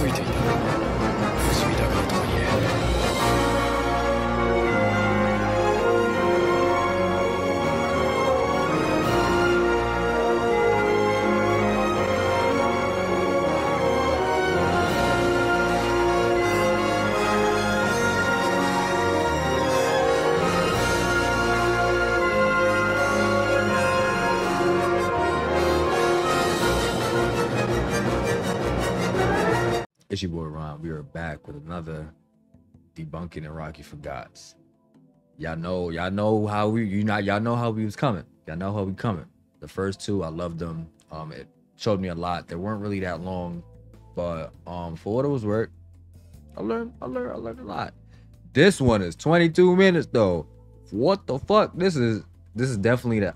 づいていた with another debunking Araki Forgots. Y'all know, y'all know how we you not y'all know how we was coming. Y'all know how we coming. The first two, I loved them. Um, it showed me a lot. They weren't really that long, but um, for what it was worth, I learned, I learned, I learned a lot. This one is 22 minutes though. What the fuck? This is this is definitely that.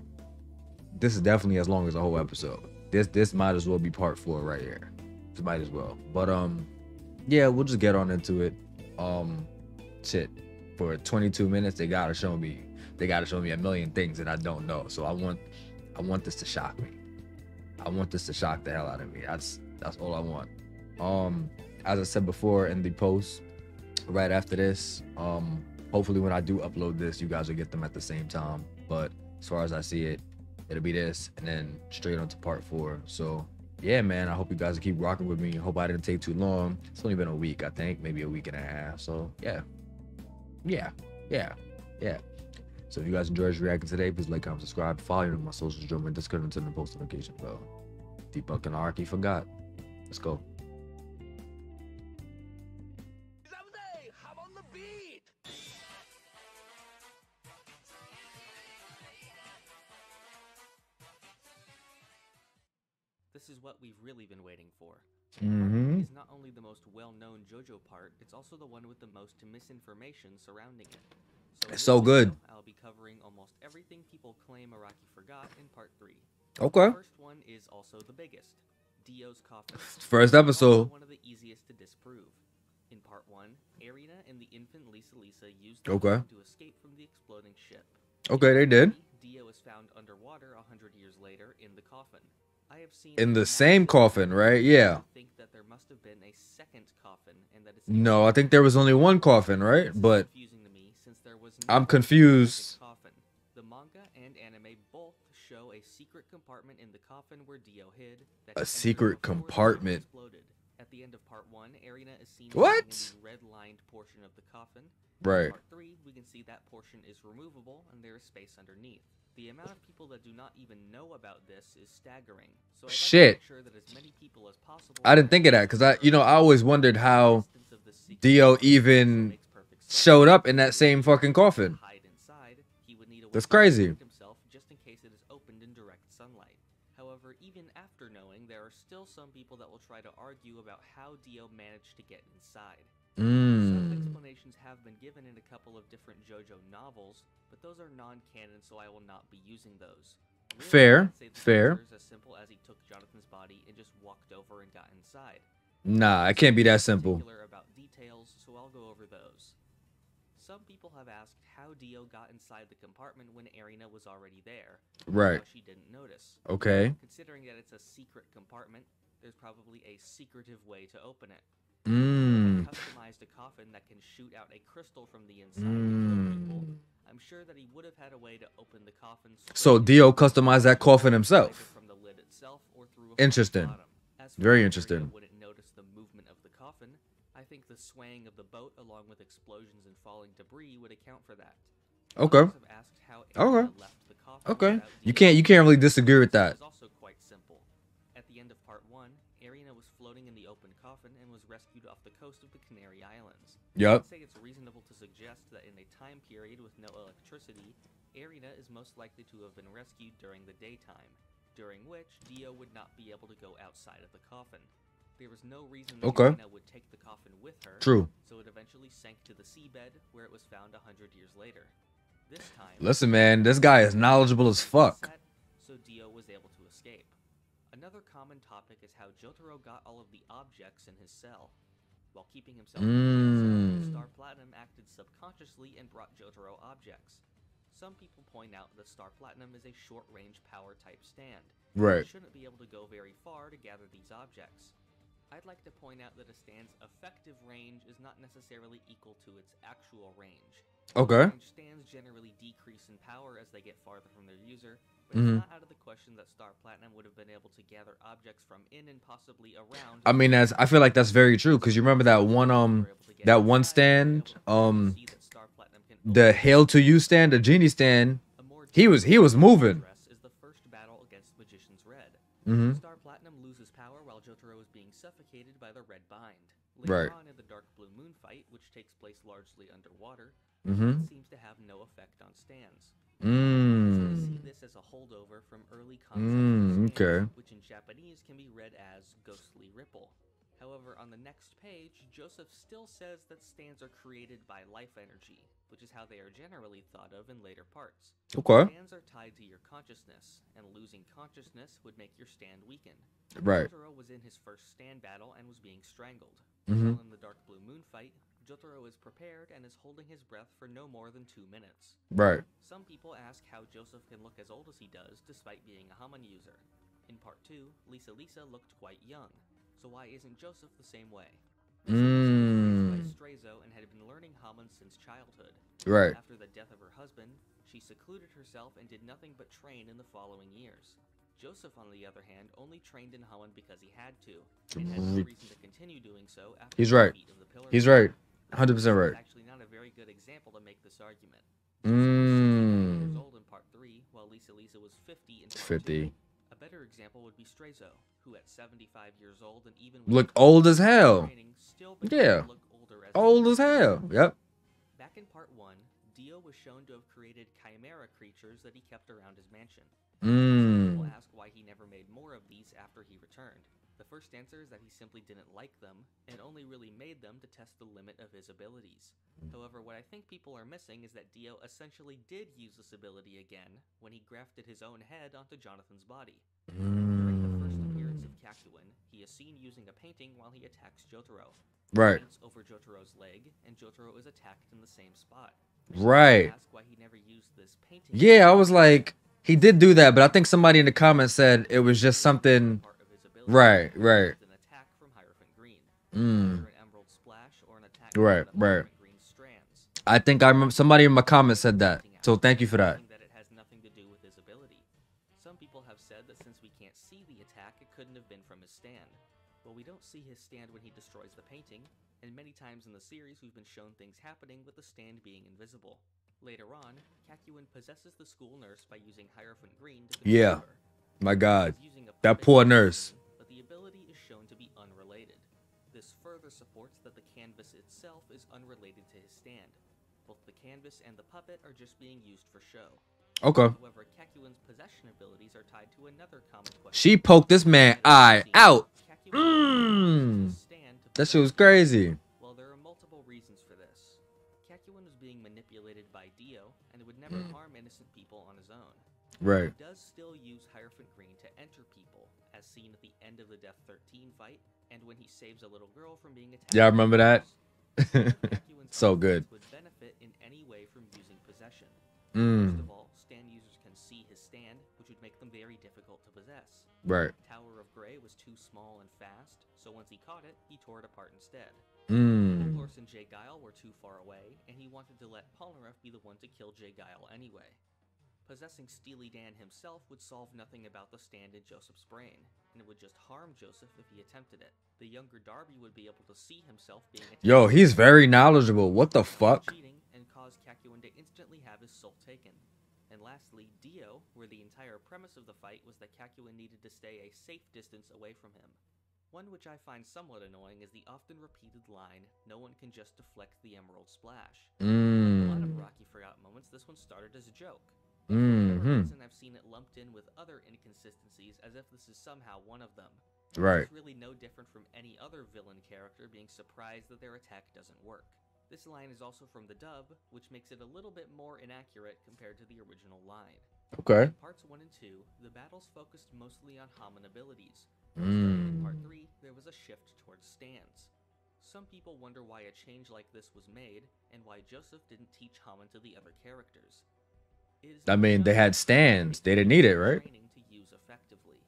This is definitely as long as a whole episode. This this might as well be part four right here. This might as well. But um, yeah, we'll just get on into it. Um, shit. For 22 minutes, they gotta show me. They gotta show me a million things that I don't know. So I want, I want this to shock me. I want this to shock the hell out of me. That's that's all I want. Um, as I said before in the post, right after this, um, hopefully when I do upload this, you guys will get them at the same time. But as far as I see it, it'll be this and then straight on to part four. So yeah, man, I hope you guys keep rocking with me. Hope I didn't take too long. It's only been a week, I think, maybe a week and a half. So yeah, yeah, yeah, yeah. So if you guys enjoyed reacting today, please like, comment, subscribe, follow me on my socials, join my Discord, and turn the post notification bell. Debunk and Araki forgot. Let's go. We've really been waiting for. Mm-hmm. It's not only the most well-known JoJo part, it's also the one with the most misinformation surrounding it. So It's so good. video, I'll be covering almost everything people claim Araki forgot in part 3. Okay. The first one is also the biggest. Dio's coffin. First episode. one of the easiest to disprove. In part 1, Erina and the infant Lisa Lisa used the Okay. to escape from the exploding ship. Okay, they did. Dio is found underwater a hundred years later in the coffin. I have seen In the same coffin, right? Yeah. Think that there must have been a second coffin, and that it's No, I think there was only one coffin, right? But to me since there was I'm confused. The manga and anime both show a secret compartment in the coffin where Dio hid. That A secret before the bomb compartment. At the end of part one, Erina is seen What? red-lined portion of the coffin. right. Part three, we can see that portion is removable and there is space underneath. The amount of people that do not even know about this is staggering. So I'd like to Shit. make sure that as many people as possible I didn't think of that because I, you know, I always wondered how existence of this secret Dio even makes perfect sense. showed up in that same fucking coffin. Inside, he would need a way That's crazy. just in case it is opened in direct sunlight. However, even after knowing, there are still some people that will try to argue about how Dio managed to get inside. Mm. Have been given in a couple of different JoJo novels, but those are non-canon, so I will not be using those. Really, Fair, I'd say the fair. as simple as he took Jonathan's body and just walked over and got inside. Nah, it can't be that simple. about details, so I'll go over those. Some people have asked how Dio got inside the compartment when Erina was already there. Right. She didn't notice. Okay. Considering that it's a secret compartment, there's probably a secretive way to open it. Mm. Customized a coffin that can shoot out a crystal from the inside. to kill people. Mm. I'm sure that he would have had a way to open the coffin. So Dio customized that coffin himself. From the lid itself or through a Interesting. bottom. As for Very interesting. Wouldn't notice the movement of the coffin. I think the swaying of the boat, along with explosions and falling debris, would account for that. Okay. Others have asked how Okay. Erina left the coffin Okay. You can't you can't really disagree with that. answer is also quite simple. At the end of part one, Erina was floating in the open coffin and was rescued off the coast of the Canary Islands. Yup. I'd say it's reasonable to suggest that in a time period with no electricity, Erina is most likely to have been rescued during the daytime, during which Dio would not be able to go outside of the coffin. There was no reason that Okay. Erina would take the coffin with her, True. so it eventually sank to the seabed where it was found a hundred years later. This time, Listen, man, this guy is knowledgeable as fuck. set, so Dio was able to escape. Another common topic is how Jotaro got all of the objects in his cell. While keeping himself Mm. Star Platinum acted subconsciously and brought Jotaro objects. Some people point out that Star Platinum is a short-range power type stand. Right. Shouldn't be able to go very far to gather these objects. I'd like to point out that a stand's effective range is not necessarily equal to its actual range. Okay. Range stands generally decrease in power as they get farther from their user, but Mhm. it's not out of the question that Star Platinum would have been able to gather objects from in and possibly around. I mean, that's I feel like that's very true because you remember that one um that one stand um the hail to you stand the genie stand he was he was moving. Is the first battle against Magician's Red. Mhm. Star Platinum loses power while Jotaro is being suffocated by the red bind. Later Right. on in the Dark Blue Moon fight, which takes place largely underwater, Mhm. seems to have no effect on stands. So see Mm. this as a holdover from early concepts Mm, okay. which in Japanese can be read as ghostly ripple. However, on the next page, Joseph still says that stands are created by life energy, which is how they are generally thought of in later parts. Okay. Stands are tied to your consciousness, and losing consciousness would make your stand weaken. Right. Jotaro was in his first stand battle and was being strangled. Mhm. While in the Dark Blue Moon fight, Jotaro is prepared and is holding his breath for no more than two minutes. Right. Some people ask how Joseph can look as old as he does despite being a Hamon user. In part 2, Lisa Lisa looked quite young. So why isn't Joseph the same way? Lisa Lisa was Mm. Straizo and had been learning Hamon since childhood. Right. After the death of her husband, she secluded herself and did nothing but train in the following years. Joseph, on the other hand, only trained in Hamon because he had to, and had no reason to continue doing so after He's right. defeat of the He's right. 100% right. actually not a very good example to make this argument. Joseph was 69 years Mm. old in part 3, while Lisa Lisa was 50 in part 50. 2. A better example would be Straizo, who at 75 years old and even Look old as hell. still Yeah. look older as Old as hell. Yep. Back in part 1, Dio was shown to have created chimera creatures that he kept around his mansion. Some people Mm. ask why he never made more of these after he returned. The first answer is that he simply didn't like them, and only really made them to test the limit of his abilities. However, what I think people are missing is that Dio essentially did use this ability again when he grafted his own head onto Jonathan's body. During the first appearance of Kakyoin, he is seen using a painting while he attacks Jotaro. Right. Paints over Jotaro's leg, and Jotaro is attacked in the same spot. Right. Ask why he never used this painting. Yeah, I was like, he did do that, but I think somebody in the comments said it was just something. Right, right. An attack from Hierophant Green. Mm. An Emerald Splash or an attack Right, from right. Green strands. I think I remember somebody in my comments said that. So thank you for that. That it has nothing to do with his ability. Some people have said that since we can't see the attack, it couldn't have been from his stand. Well, we don't see his stand when he destroys the painting, and many times in the series we've been shown things happening with the stand being invisible. Later on, Kakyoin possesses the school nurse by using Hierophant Green to Yeah. her. My God. He's using a That poor nurse. This further supports that the canvas itself is unrelated to his stand. Both the canvas and the puppet are just being used for show. Okay. However, Kakyoin's possession abilities are tied to another common question. She poked this man eye out. Mm. uses his stand to That shit was crazy. well, there are multiple reasons for this. Kakyoin was being manipulated by Dio and it would never harm innocent people on his own. Right. He does still use Hierophant Green to enter people, as seen at the end of the Death 13 fight, and when he saves a little girl from being attacked. Yeah, I remember that. So good. Would benefit in any way from using possession. First Mm. of all, stand users can see his stand, which would make them very difficult to possess. Right. Tower of Grey was too small and fast, so once he caught it, he tore it apart instead. Mm. Polnareff and J. Geil were too far away, and he wanted to let Polnareff be the one to kill J. Geil anyway. Possessing Steely Dan himself would solve nothing about the stand in Joseph's brain, and it would just harm Joseph if he attempted it. The younger Darby would be able to see himself being attacked. Yo, he's very knowledgeable. What the fuck? Cheating and cause Kakyoin to instantly have his soul taken. And lastly, Dio, where the entire premise of the fight was that Kakyoin needed to stay a safe distance away from him. One which I find somewhat annoying is the often repeated line, no one can just deflect the Emerald Splash. A lot of Mm. Araki Forgot moments, this one started as a joke. But for whatever Mhm. reason, I've seen it lumped in with other inconsistencies as if this is somehow one of them. Right. is really no different from any other villain character being surprised that their attack doesn't work. This line is also from the dub, which makes it a little bit more inaccurate compared to the original line. Okay. In parts 1 and 2, the battles focused mostly on Hamon abilities. Starting in part Mm. 3, there was a shift towards stands. Some people wonder why a change like this was made, and why Joseph didn't teach Hamon to the other characters. I mean, they had stands. They didn't need it, right? To use effectively.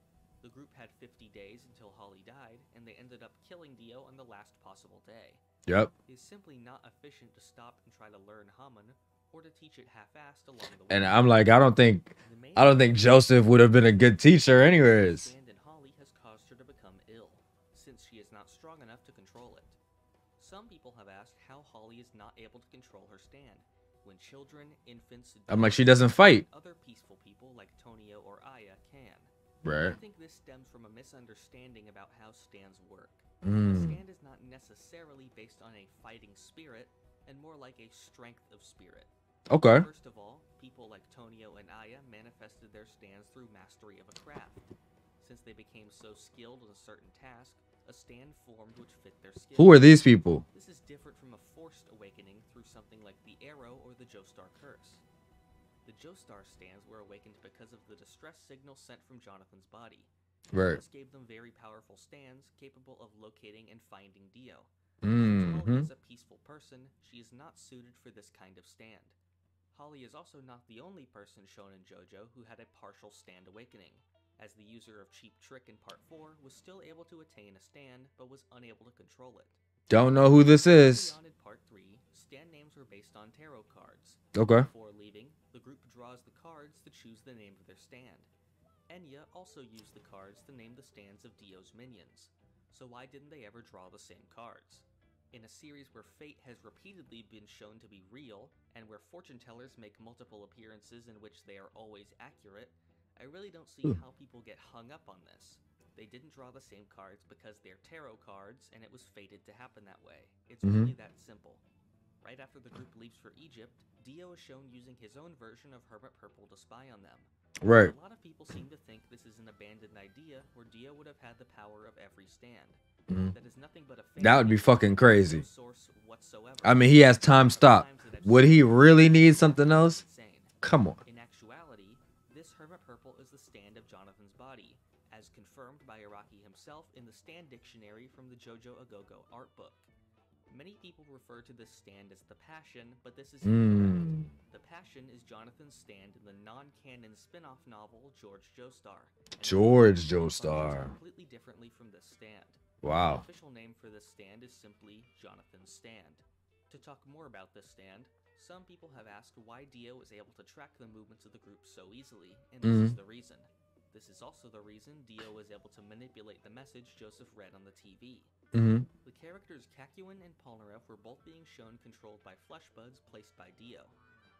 The group had 50 days until Holly died, and they ended up killing Dio on the last possible day. Yep. It is simply not efficient to stop and try to learn Hamon, or to teach it half-assed along the way. And I'm like, I don't think I don't think Joseph would have been a good teacher anyways. in Holly has caused her to become ill, since she is not strong enough to control it. Some people have asked how Holly is not able to control her stand, when children, infants, I'm like, she doesn't fight. Other peaceful people like Tonio or Aya can. Right. I think this stems from a misunderstanding about how stands work. Mm. stand is not necessarily based on a fighting spirit, and more like a strength of spirit. Okay. First of all, people like Tonio and Aya manifested their stands through mastery of a craft. Since they became so skilled in a certain task, a stand formed which fit their skills. Who are these people? Joestar stands were awakened because of the distress signal sent from Jonathan's body. Right. This gave them very powerful stands capable of locating and finding Dio. Hmm is a peaceful person, she is not suited for this kind of stand. Holly is also not the only person shown in JoJo who had a partial stand awakening, as the user of Cheap Trick in Part 4 was still able to attain a stand but was unable to control it. Don't know who this is. in Part 3, stand names were based on tarot cards. Okay. Before leaving, the group draws the cards to choose the name of their stand. Enya also used the cards to name the stands of Dio's minions. So why didn't they ever draw the same cards? In a series where fate has repeatedly been shown to be real, and where fortune tellers make multiple appearances in which they are always accurate, I really don't see how people get hung up on this. They didn't draw the same cards because they're tarot cards, and it was fated to happen that way. It's mm-hmm. really that simple. Right after the group leaves for Egypt, Dio is shown using his own version of Hermit Purple to spy on them. Right. A lot of people seem to think this is an abandoned idea where Dio would have had the power of every stand. Mhm. That is nothing but a That would be fucking crazy. I mean, he has time stop. Would he really need something else? Come on. In actuality, this Hermit Purple is the stand of Jonathan's body, as confirmed by Araki himself in the stand dictionary from the Jojo Agogo art book. Many people refer to this stand as the Passion, but this is incorrect. Mm. The Passion is Jonathan's stand in the non-canon spin-off novel George Joestar. George Joestar. Completely differently from this stand. Wow. The official name for this stand is simply Jonathan's Stand. To talk more about this stand, some people have asked why Dio is able to track the movements of the group so easily, and this is Mhm. the reason. This is also the reason Dio was able to manipulate the message Joseph read on the TV. Hmm The characters Kakyoin and Polnareff were both being shown controlled by flesh buds placed by Dio.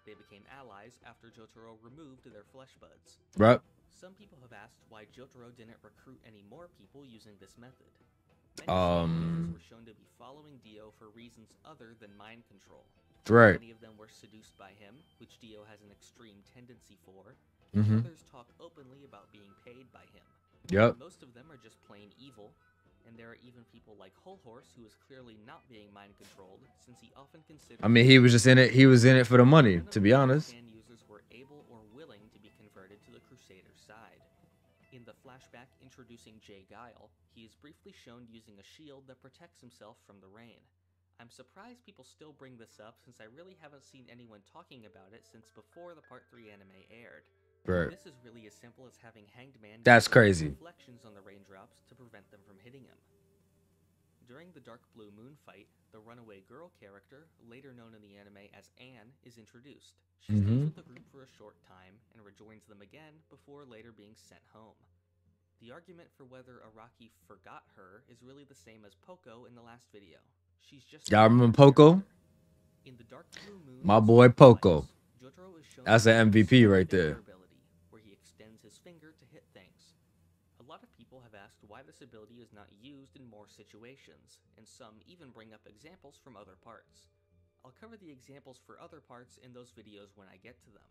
They became allies after Jotaro removed their flesh buds. Right. Some people have asked why Jotaro didn't recruit any more people using this method. Many Um. were shown to be following Dio for reasons other than mind control. Right. Many of them were seduced by him, which Dio has an extreme tendency for. Mm-hmm. Others talk openly about being paid by him. Yep. Most of them are just plain evil, and there are even people like Hol Horse who is clearly not being mind controlled, since he often considers. I mean, he was just in it. He was in it for the money, to be honest. Users were able or willing to be converted to the Crusaders' side. In the flashback introducing J. Geil, he is briefly shown using a shield that protects himself from the rain. I'm surprised people still bring this up since I really haven't seen anyone talking about it since before the Part 3 anime aired. Right. This is really as simple as having Hanged Man That's crazy. reflections on the raindrops to prevent them from hitting him. During the Dark Blue Moon fight, the runaway girl character, later known in the anime as Anne, is introduced. She Mhm. stays with the group for a short time and rejoins them again before later being sent home. The argument for whether Araki forgot her is really the same as Poco in the last video. She's just Y'all remember. Poco? In the Dark Blue Moon My boy Poco. Lights, Jotaro is shown That's to a use his MVP right there. Ability, where he extends his finger to hit things. A lot of people have asked why this ability is not used in more situations, and some even bring up examples from other parts. I'll cover the examples for other parts in those videos when I get to them.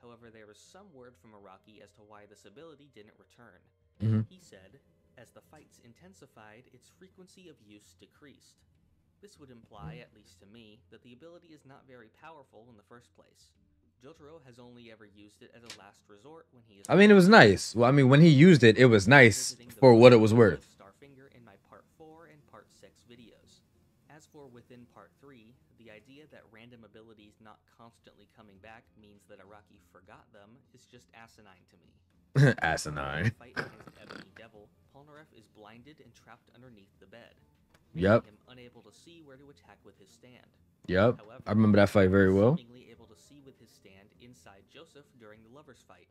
However, there is some word from Araki as to why this ability didn't return. Mhm. He said, as the fights intensified, its frequency of use decreased. This would imply, at least to me, that the ability is not very powerful in the first place. Jotaro has only ever used it as a last resort when he is. I mean, it was nice. Well, I mean, when he used it, it was nice for what it was worth. Starfinger in my Part 4 and Part 6 videos. As for within Part 3, the idea that random abilities not constantly coming back means that Araki forgot them is just asinine to me. Asinine. Fight against Ebony Devil, Polnareff is blinded and trapped underneath the bed. Yep. Him unable to see where to attack with his stand. Yep. However, I remember that fight very well. Seemingly able to see with his stand inside Joseph during the lovers' fight.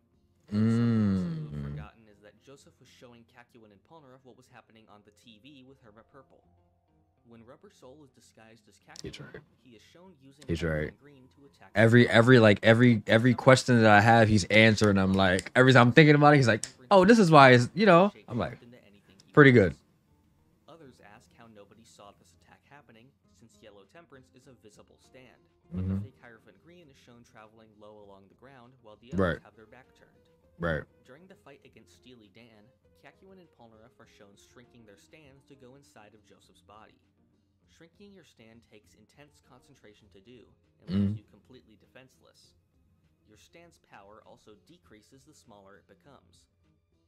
Something else you have Mm. forgotten is that Joseph was showing Kakyoin and Polnareff what was happening on the TV with Hermit Purple. When Rubber Soul is disguised as He's right. he is shown using He's right. Green to attack Every every like every every question that I have, he's answering. I'm like every time I'm thinking about it, he's like, "Oh, this is why." Is you know? I'm like, Shapeshift into anything he pretty good. Others ask how nobody saw this attack happening, since Yellow Temperance is a visible stand. Mhm. The fake Hierophant Green is shown traveling low along the ground, while the Right. others have their back turned. right. During the fight against Steely Dan, Kakyoin and Polnareff are shown shrinking their stands to go inside of Joseph's body. Shrinking your stand takes intense concentration to do, and Mm. leaves you completely defenseless. Your stand's power also decreases the smaller it becomes.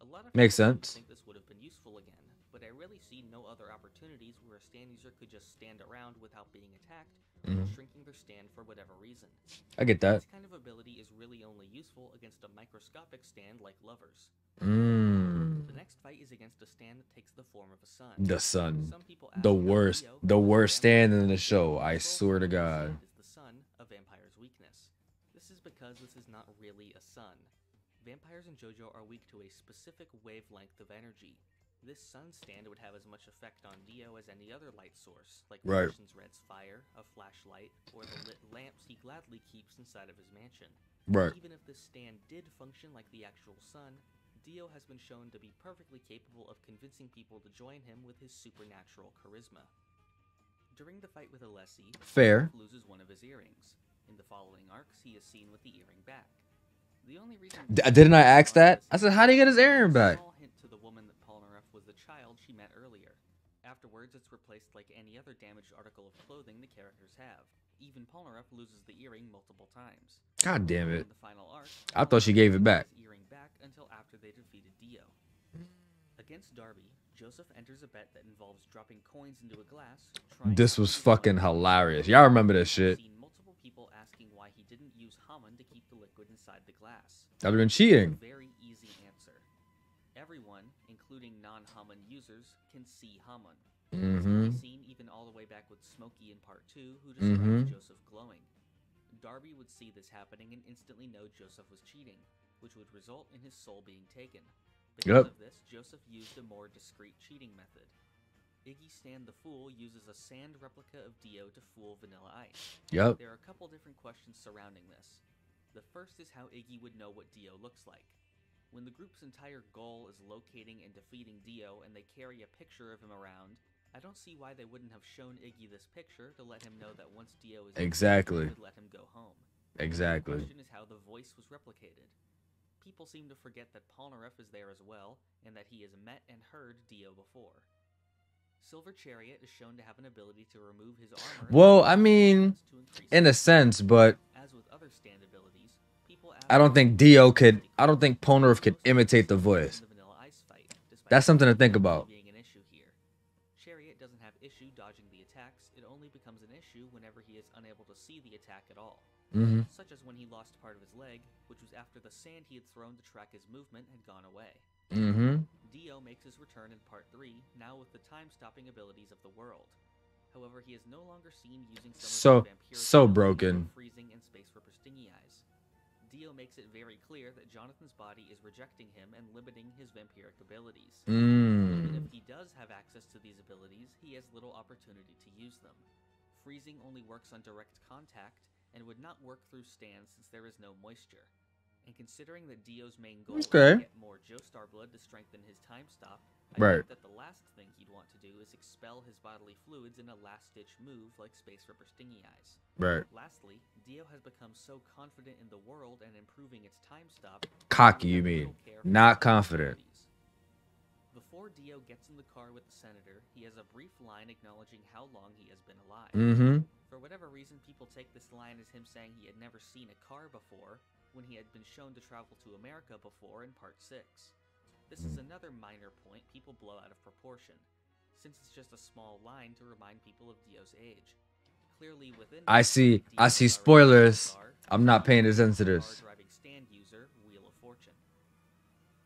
A lot of Makes sense. think this would have been useful again, but I really see no other opportunities where a stand user could just stand around without being attacked, or Mhm. shrinking their stand for whatever reason. I get that. This kind of ability is really only useful against a microscopic stand like lovers. Mm. The next fight is against a stand that takes the form of a sun. The sun. Some people ask The worst. The worst stand in the show. I swear to God. Is the sun a vampire's weakness? This is because this is not really a sun. Vampires in JoJo are weak to a specific wavelength of energy. This sun stand would have as much effect on Dio as any other light source, like Right. Red's fire, a flashlight, or the lit lamps he gladly keeps inside of his mansion. Right. Even if this stand did function like the actual sun, Dio has been shown to be perfectly capable of convincing people to join him with his supernatural charisma. During the fight with Alessi, Fair. Loses one of his earrings. In the following arcs, he is seen with the earring back. The only reason D- uh, didn't I ask that? I said, how do you get his earring back? Hint to the woman that Polnareff was the child she met earlier. Afterwards, it's replaced like any other damaged article of clothing the characters have. Even Polnareff loses the earring multiple times. God damn it. arc, I thought she gave it back. earring back until after they defeated Dio. Against Darby, Joseph enters a bet that involves dropping coins into a glass. This was fucking hilarious. Y'all remember this shit? multiple people asking why he didn't use Hamon to keep the liquid inside the glass. I've been cheating. Very easy answer. Everyone, including non-Hamon users, can see can Mm-hmm. seen even all the way back with Smokey in Part 2, who describes Mhm. Joseph glowing. Darby would see this happening and instantly know Joseph was cheating, which would result in his soul being taken. Because Yep. of this, Joseph used a more discreet cheating method. Iggy Stan the Fool uses a sand replica of Dio to fool Vanilla Ice. Yep. There are a couple different questions surrounding this. The first is how Iggy would know what Dio looks like. When the group's entire goal is locating and defeating Dio and they carry a picture of him around, I don't see why they wouldn't have shown Iggy this picture to let him know that once Dio is Exactly. let him go home. Exactly. The question is how the voice was replicated. People seem to forget that Polnareff is there as well, and that he has met and heard Dio before. Silver Chariot is shown to have an ability to remove his armor. Well, I mean, hands to increase In a sense, but as with other stand abilities, people I don't think Dio could. I don't think Polnareff could imitate the voice. in the Vanilla Ice fight, despite That's something to think about. Being an issue here. Chariot doesn't have issue dodging the attacks. It only becomes an issue whenever he is unable to see the attack at all. Mm-hmm. Such as when he lost part of his leg, after the sand he had thrown to track his movement had gone away. Mm-hmm. Dio makes his return in part 3, now with the time-stopping abilities of the world. However, he is no longer seen using some So- of his vampiric so broken. freezing in space for Eyes. Dio makes it very clear that Jonathan's body is rejecting him and limiting his vampiric abilities. Even Mm. if he does have access to these abilities, he has little opportunity to use them. Freezing only works on direct contact and would not work through stands since there is no moisture. And considering that Dio's main goal is Okay. to get more Joestar blood to strengthen his time stop, I Right. think that the last thing he'd want to do is expel his bodily fluids in a last-ditch move like Space Ripper Stingy Eyes. Right. Lastly, Dio has become so confident in the world and improving its time stop. Cocky, you mean? little care for Not confident. Before Dio gets in the car with the senator, he has a brief line acknowledging how long he has been alive. Mm-hmm. For whatever reason, people take this line as him saying he had never seen a car before, when he had been shown to travel to America before in Part 6. This is hmm. another minor point people blow out of proportion, since it's just a small line to remind people of Dio's age. Clearly, within I see- Dio I see already seen a spoilers. car, I'm not paying attention to this. driving stand user, Wheel of Fortune.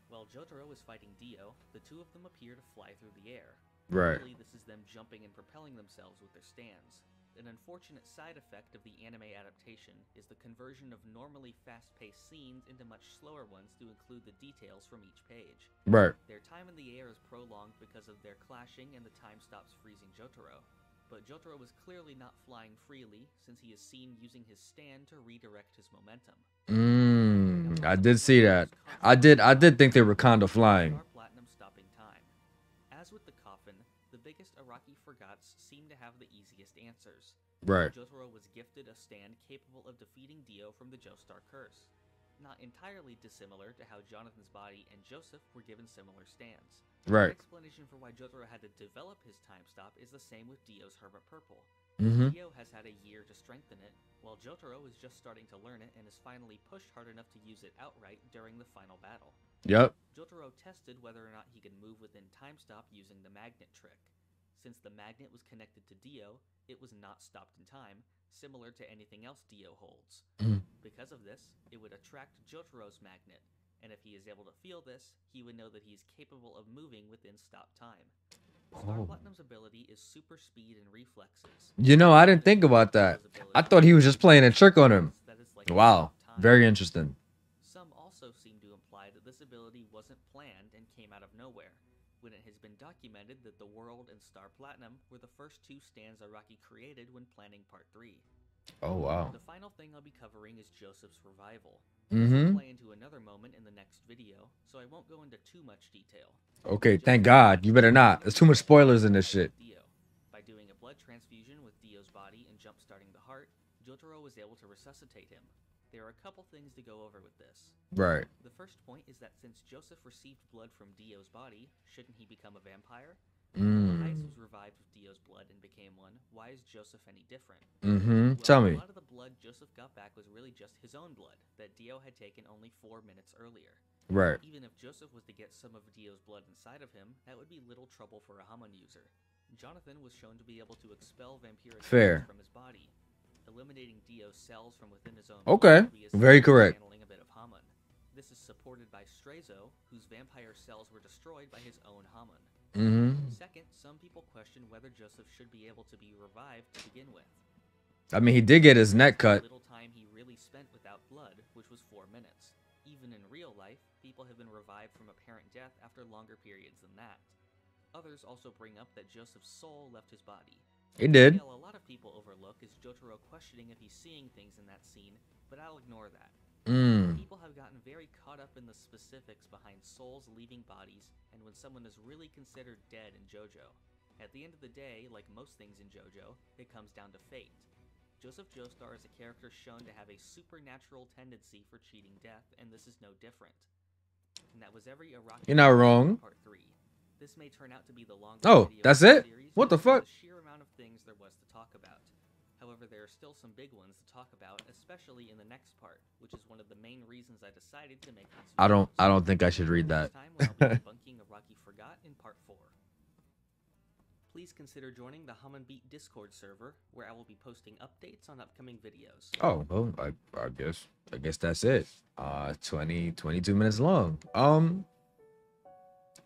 While Jotaro is fighting Dio, the two of them appear to fly through the air. Right. Really, this is them jumping and propelling themselves with their stands. An unfortunate side effect of the anime adaptation is the conversion of normally fast-paced scenes into much slower ones to include the details from each page. Right. Their time in the air is prolonged because of their clashing and the time stops freezing Jotaro. But Jotaro was clearly not flying freely since he is seen using his stand to redirect his momentum. Mm, I did see that. I did. I did think they were kind of flying. Star Platinum stopping time. As with the biggest Araki forgots seem to have the easiest answers. Right. Jotaro was gifted a stand capable of defeating Dio from the Joestar curse. Not entirely dissimilar to how Jonathan's body and Joseph were given similar stands. Right. The explanation for why Jotaro had to develop his time stop is the same with Dio's Hermit Purple. Mm-hmm. Dio has had a year to strengthen it, while Jotaro is just starting to learn it and is finally pushed hard enough to use it outright during the final battle. Yep. Jotaro tested whether or not he could move within time stop using the magnet trick. Since the magnet was connected to Dio, it was not stopped in time, similar to anything else Dio holds. Mhm. Because of this, it would attract Jotaro's magnet, and if he is able to feel this, he would know that he is capable of moving within stop time. Star Oh. Platinum's ability is super speed and reflexes. You know, I didn't think about that. I thought he was just playing a trick on him. That is like Wow. Very interesting. Some also seem to imply that this ability wasn't planned and came out of nowhere, when it has been documented that the World and Star Platinum were the first two stands Araki created when planning Part 3. Oh wow. The final thing I'll be covering is Joseph's revival. Mm-hmm. play into another moment in the next video, so I won't go into too much detail. Okay. Thank God. You better not. There's too much spoilers in this shit. Dio. By doing a blood transfusion with Dio's body and jump-starting the heart, Jotaro was able to resuscitate him. There are a couple things to go over with this. Right. The first point is that since Joseph received blood from Dio's body, shouldn't he become a vampire? Mm. was revived with Dio's blood and became one. Why is Joseph any different? Mm-hmm. Well, Tell A me. lot of the blood Joseph got back was really just his own blood that Dio had taken only four minutes earlier. Right. Even if Joseph was to get some of Dio's blood inside of him, that would be little trouble for a Hamon user. Jonathan was shown to be able to expel vampiric Fair. from his body. Eliminating Dio's cells from within his own Okay. blood would be as Very correct. Channeling a bit of Hamon. This is supported by Straizo, whose vampire cells were destroyed by his own Hamon. Mm-hmm. Second, some people question whether Joseph should be able to be revived to begin with. I mean, he did get his neck cut. Little time he really spent without blood, which was four minutes. Even in real life, people have been revived from apparent death after longer periods than that. Others also bring up that Joseph's soul left his body. He did. A lot of people overlook is Jotaro questioning if he's seeing things in that scene, but I'll ignore that. Mm. People have gotten very caught up in the specifics behind souls leaving bodies and when someone is really considered dead in JoJo. At the end of the day, like most things in JoJo, it comes down to fate. Joseph Joestar is a character shown to have a supernatural tendency for cheating death, and this is no different. And that was every Araki You're not wrong. Part 3. This may turn out to be the longest Oh, that's it? What the fuck? The are still some big ones to talk about, especially in the next part, which is one of the main reasons I decided to make I don't. I don't think I should read that. Next time when I'll be debunking Araki Forgot in part 4. Please consider joining the Hamon Beat Discord server, where I will be posting updates on upcoming videos. Oh well, I, I guess. I guess that's it. Uh, 20, 22 minutes long. Um.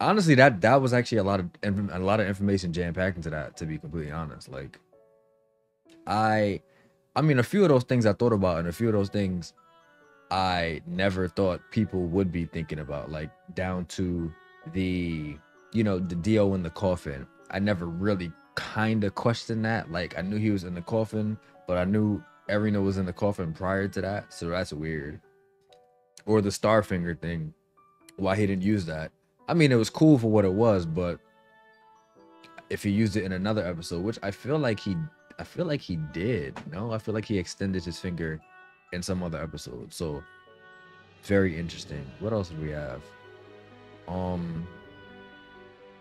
Honestly, that that was actually a lot of a lot of information jam packed into that. To be completely honest, like, I, I mean, a few of those things I thought about, and a few of those things I never thought people would be thinking about, like down to the, you know, the deal in the coffin. I never really kind of questioned that. Like, I knew he was in the coffin, but I knew Erina was in the coffin prior to that, so that's weird. Or the Starfinger thing, why he didn't use that. I mean, it was cool for what it was, but if he used it in another episode, which I feel like he, I feel like he did. No, I feel like he extended his finger in some other episode. So very interesting. What else do we have? Um,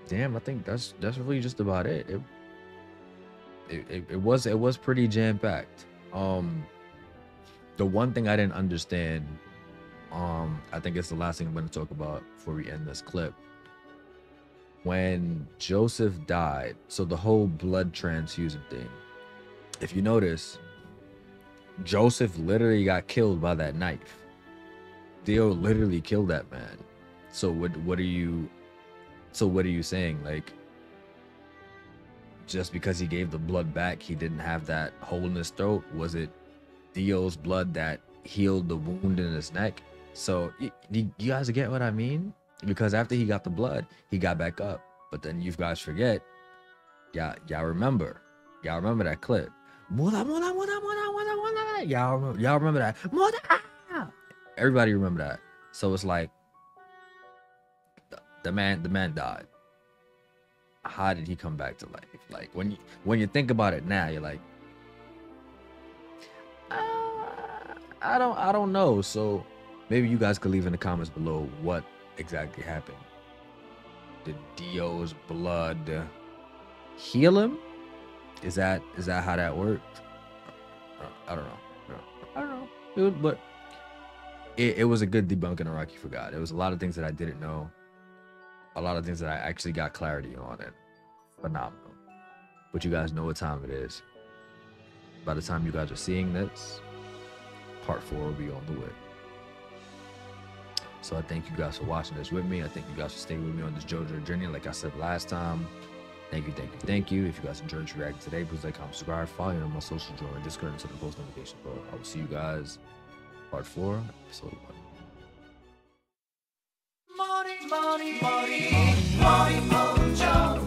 damn, I think that's that's really just about it. It it, it, it was it was pretty jam packed. Um, the one thing I didn't understand, um, I think it's the last thing I'm to talk about before we end this clip. When Joseph died, so the whole blood transfusion thing. If you notice, Joseph literally got killed by that knife. Dio literally killed that man. So what what are you so what are you saying? Like just because he gave the blood back, he didn't have that hole in his throat? Was it Dio's blood that healed the wound in his neck? So y- y- you guys get what I mean? Because after he got the blood, he got back up. But then you guys forget, y'all, y'all remember, y'all remember that clip. Muda, muda, muda, muda, muda, muda. Y'all remember, y'all remember that. Muda. Everybody remember that. So it's like the, the man, the man died. How did he come back to life? Like when you when you think about it now, you're like, uh, I don't I don't know. So maybe you guys could leave in the comments below what exactly happened. Did Dio's blood heal him? Is that is that how that worked? I don't know. I don't know. It was, but it, it was a good debunking of Araki Forgot. It was a lot of things that I didn't know. A lot of things that I actually got clarity on it. Phenomenal. But you guys know what time it is. By the time you guys are seeing this, part four will be on the way. So I thank you guys for watching this with me. I thank you guys for staying with me on this JoJo journey. Like I said last time, thank you, thank you, thank you. If you guys enjoyed this reaction today, please like, comment, subscribe, follow me on my social join, Discord, and to the post notification bell. I will see you guys part four, episode one. Money, money, money, money,